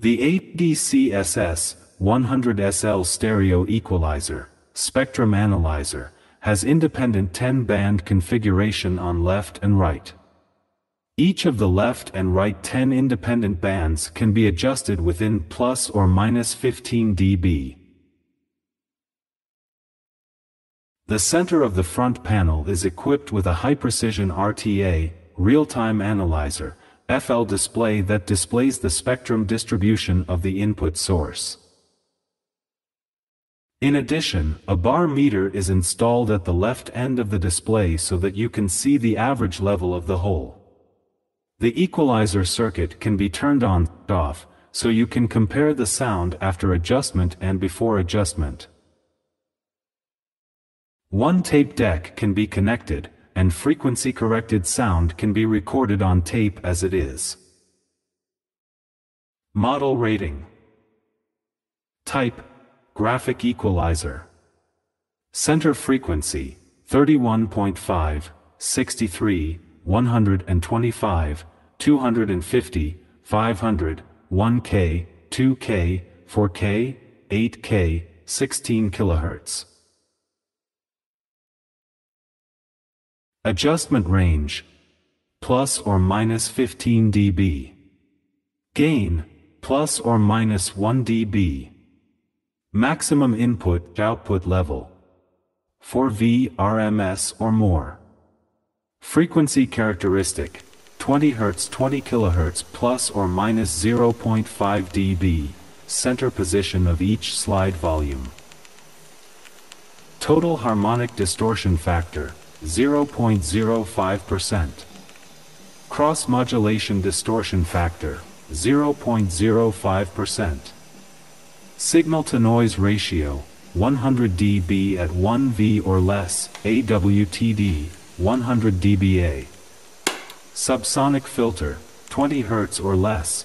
The ADC SS-100SL stereo equalizer, spectrum analyzer, has independent 10-band configuration on left and right. Each of the left and right 10 independent bands can be adjusted within plus or minus 15 dB. The center of the front panel is equipped with a high-precision RTA, real-time analyzer, FL display that displays the spectrum distribution of the input source. In addition, a bar meter is installed at the left end of the display so that you can see the average level of the whole. The equalizer circuit can be turned on, off, so you can compare the sound after adjustment and before adjustment. One tape deck can be connected, and frequency-corrected sound can be recorded on tape as it is. Model rating Type Graphic equalizer Center frequency 31.5, 63, 125, 250, 500, 1K, 2K, 4K, 8K, 16 kHz. Adjustment range plus or minus 15 dB. Gain plus or minus 1 dB. Maximum input output level 4V RMS or more. Frequency characteristic 20 Hz 20 kHz plus or minus 0.5 dB, center position of each slide volume. Total harmonic distortion factor 0.05%. Cross modulation distortion factor 0.05%. Signal to noise ratio 100 dB at 1 V or less, AWTD 100 dBA. Subsonic filter, 20 Hz or less,